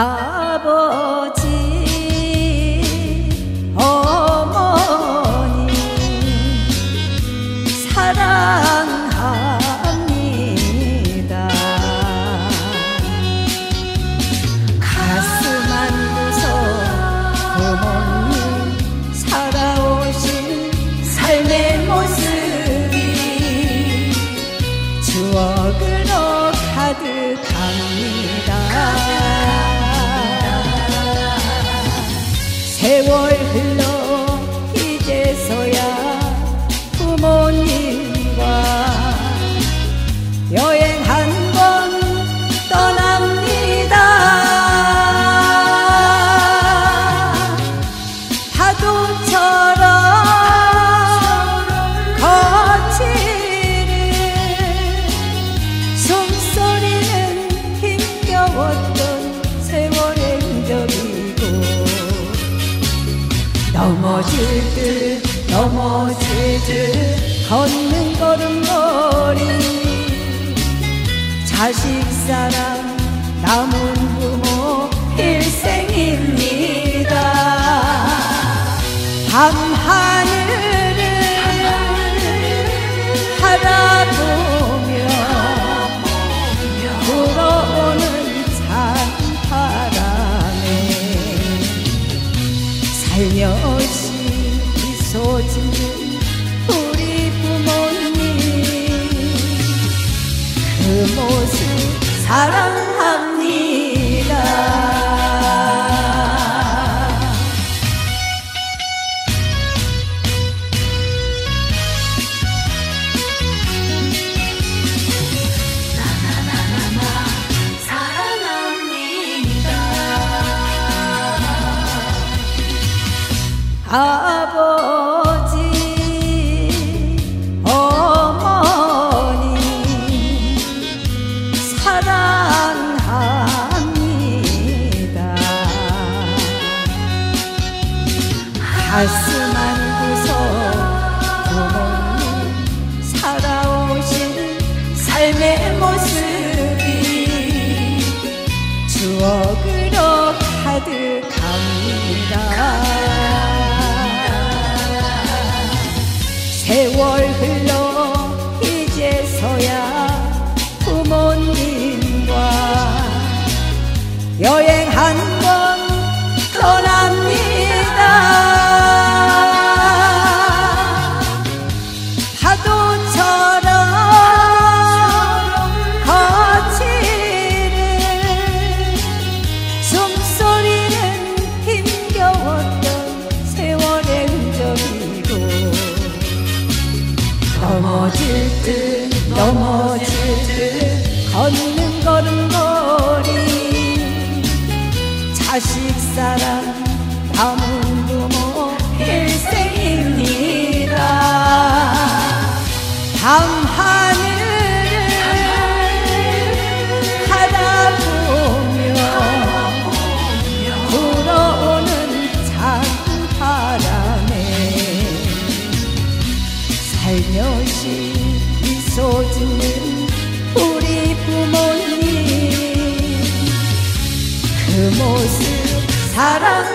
아버지 어머니 사랑합니다. 가슴 안고서 부모님 살아오신 삶의 모습이 추억으로 가득합니다 boy who. 넘어질 듯 넘어질 듯 걷는 걸음걸이. 자식 사랑 남은 부모 일생입니다. 밤 살며시 미소 짓는 우리 부모님. 그 모습 사랑합니다 아버지 어머니 사랑합니다. 가슴 안고서 부모님 살아오신 삶의 모습이 추억으로 가득합니다 It 걷는 걸음걸이 자식 사랑 남은 부모 일생입니다. 밤하늘을 바라보며 불어오는 찬 바람에 살며시 미소 짓는 그 모습 사랑합니다